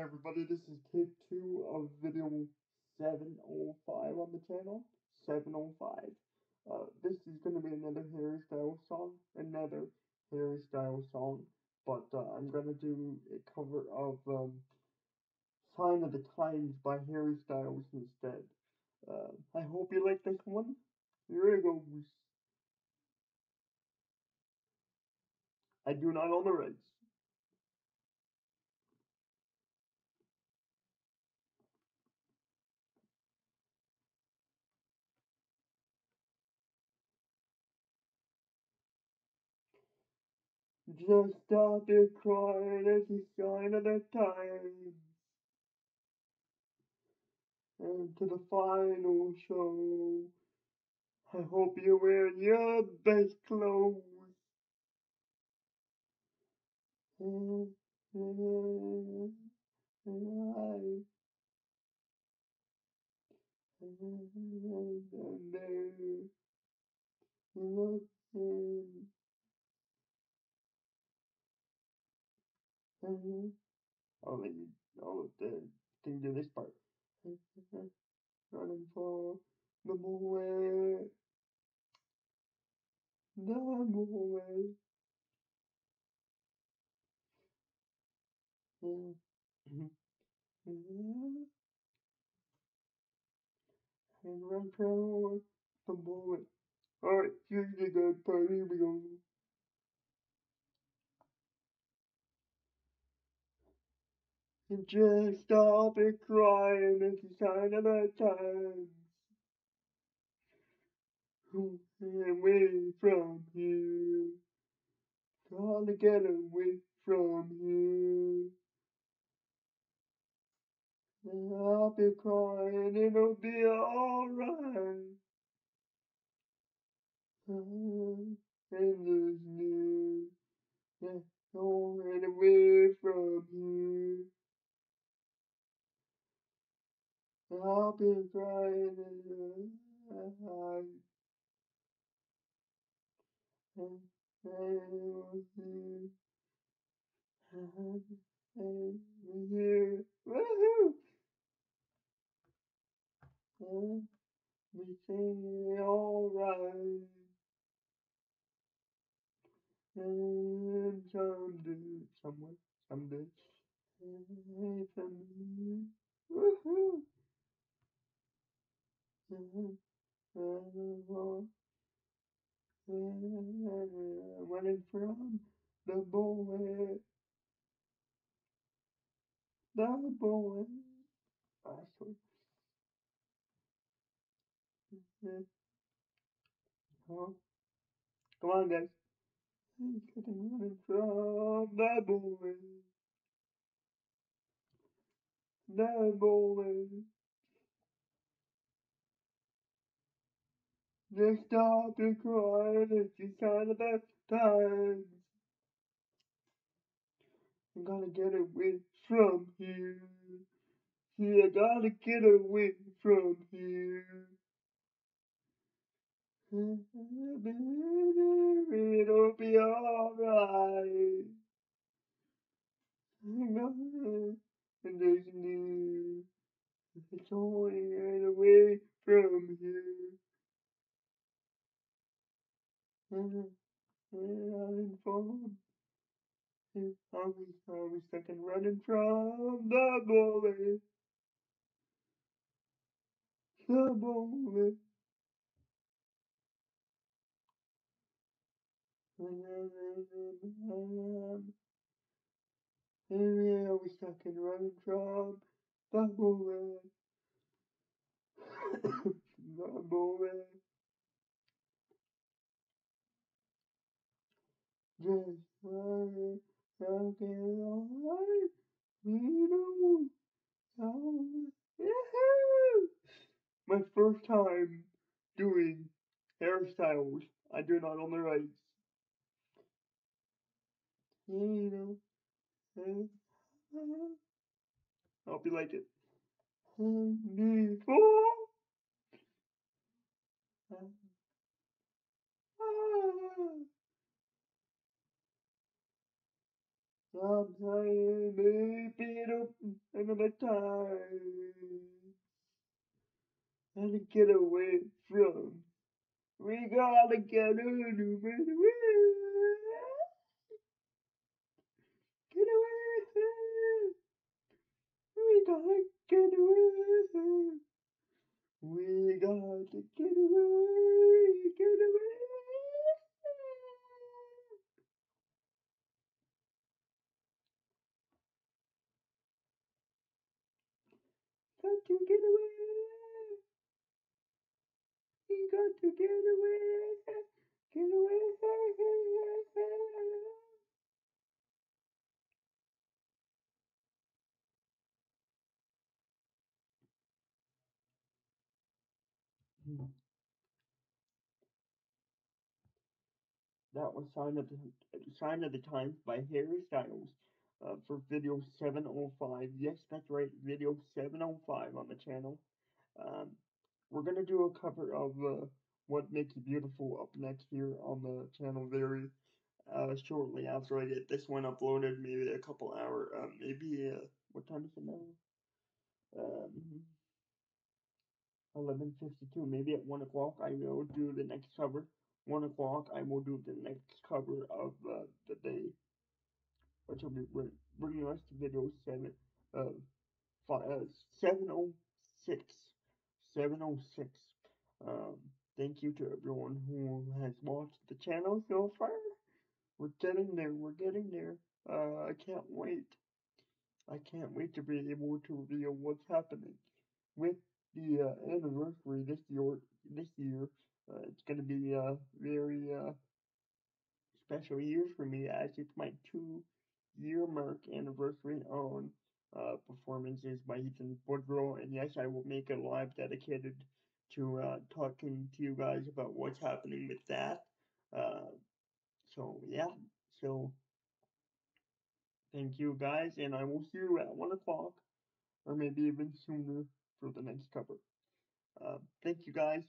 everybody, this is take two of video 705 on the channel. 705. Uh, this is going to be another Harry Styles song, another Harry Styles song, but uh, I'm going to do a cover of um, Sign of the Times by Harry Styles instead. Uh, I hope you like this one. Here it goes. I do not own the rights. Just stop it crying as a sign of the times. And to the final show. I hope you're wearing your best clothes. And, and, and I, and, and there, looking, and I'll let you, I'll let the thing do this part. Mm-hmm. Running for the moment, the moment. Mm. Mm-hmm. Mm-hmm. And run for the moment. Alright, here's the good part. Here we And just stop it crying, it's a sign of the times. Away from here. Gotta get away from here. Stop it crying, it'll be alright. And there's new. Don't run away from here. I'll be crying in. And I will see. And. Woohoo! We sing alright. And someday, somewhere, someday. And someday. Woohoo! And running from the bullet, the. I swear. Oh, come on, guys. I'm running from the bullet, the bullet. Just stop your crying, it's your kind of the times. I'm gonna get away from here. Yeah, I gotta get away from here. It'll be alright. And there's new. It's only get away from here. And running from. I'll be, I'll be stuck and running from the bullet. The bullet. Maybe I'll be stuck and running from the bullet. the bullet. Just know. My first time doing Harry Styles. I do not own the rights. You know. I hope you like it. Before. Sometimes maybe of the time. How to get away from. We gotta get away. Get away. We gotta get away. We got to get away. Get away. Got to get away. We got to get away. Get away. That was Sign of the Sign of the Times by Harry Styles uh, for video 705. Yes, that's right, video 705 on the channel. Um, we're gonna do a cover of uh, What Makes You Beautiful up next here on the channel very uh, shortly after I get this one uploaded, maybe a couple hour, uh, maybe uh, what time is it now? Um, 11:52. Maybe at one o'clock I will do the next cover. One o'clock I will do the next cover of uh, the day, which will be bringing us to video seven, uh, five, uh, 706. 706. You to everyone who has watched the channel so far. We're getting there. We're getting there. Uh, I can't wait. I can't wait to be able to reveal what's happening with the uh, anniversary this year. This year, uh, it's gonna be a very uh, special year for me as it's my two-year mark anniversary on uh, performances by Ethan Boudreau, and yes, I will make a live dedicated to uh, talking to you guys about what's happening with that. Uh, so yeah, so thank you guys, and I will see you at one o'clock, or maybe even sooner for the next cover. Uh, thank you guys.